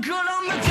girl on the